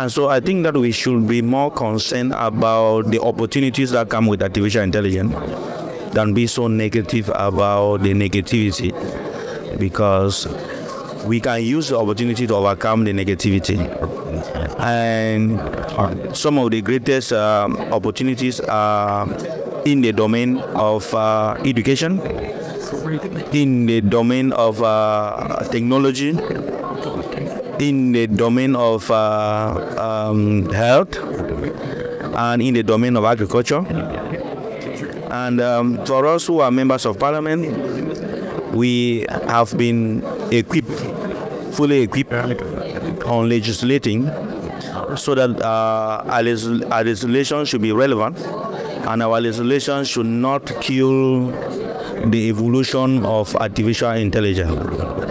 And so I think that we should be more concerned about the opportunities that come with artificial intelligence than be so negative about the negativity because we can use the opportunity to overcome the negativity. And some of the greatest um, opportunities are in the domain of uh, education, in the domain of uh, technology, in the domain of uh, um, health, and in the domain of agriculture. And um, for us who are members of parliament, we have been equipped, fully equipped on legislating so that uh, our, legis- our legislation should be relevant and our legislation should not kill the evolution of artificial intelligence.